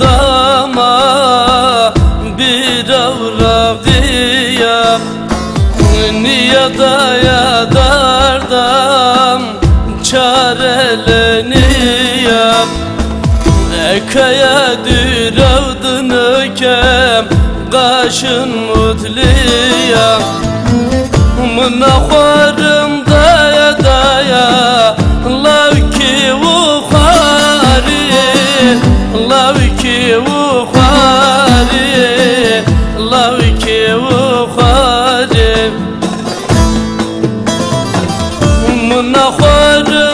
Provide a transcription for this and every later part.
dama bir avrav diye Niye dayadardam çareleni yap Ekaya düravdın ökem kaşın mutliya Mına 那活着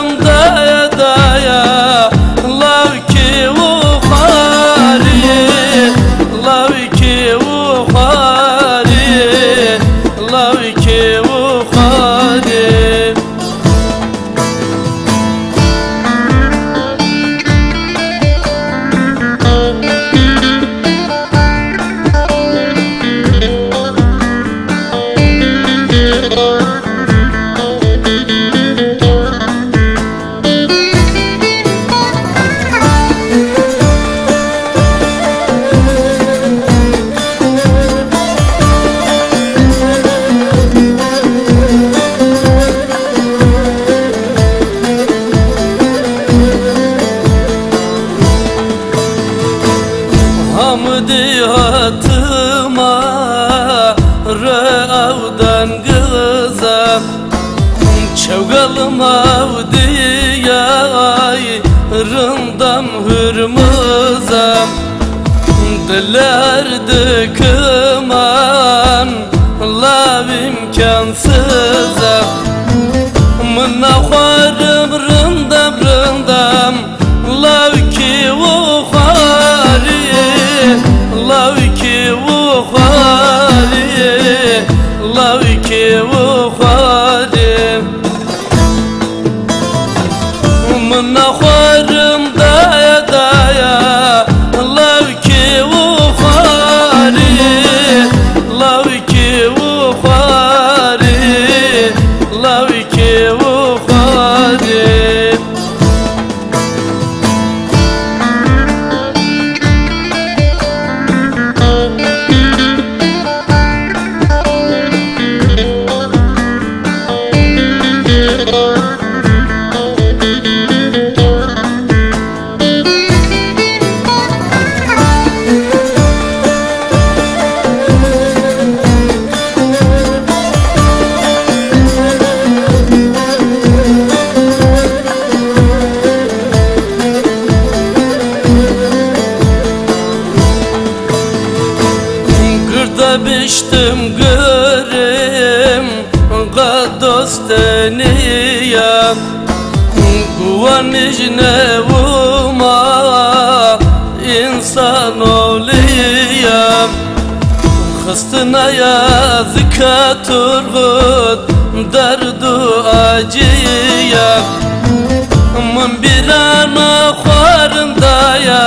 Revdan kızam Çevgalım avdiyay Rındam hürmüzam Dilerdi kıman Lav imkansızam Mına xwarım rındam rındam Lav Gırda biçtim gırım Gadosteniya Guvan icne vuma İnsan oliyam Hıstına yazıka turgut Derdu acıyam Min bir ana xwarindaya